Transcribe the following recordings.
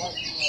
Thank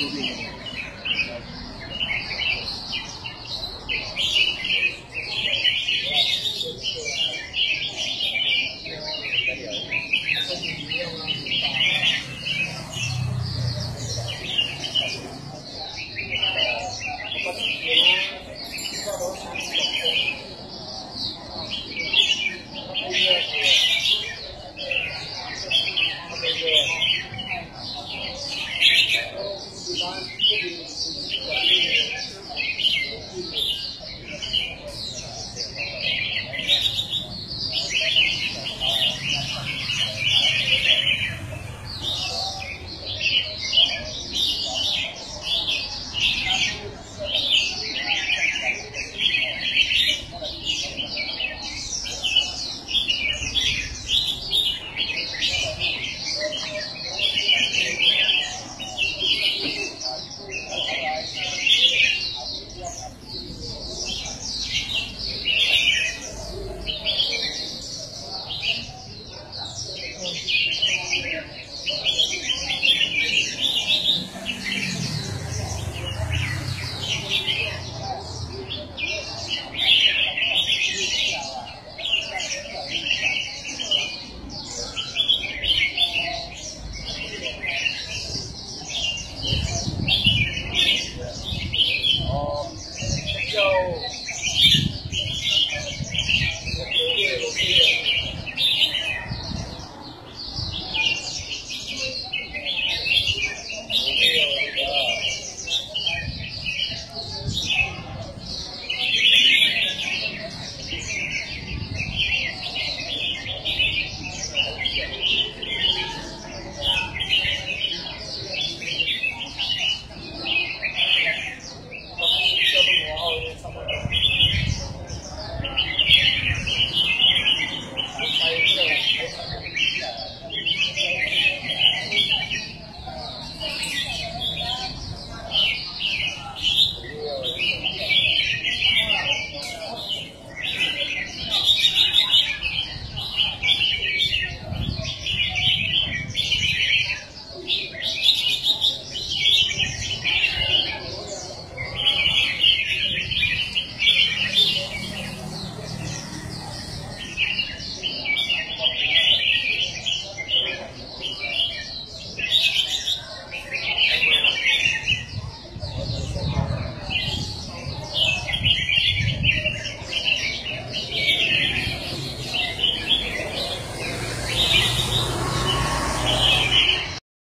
angry Yo.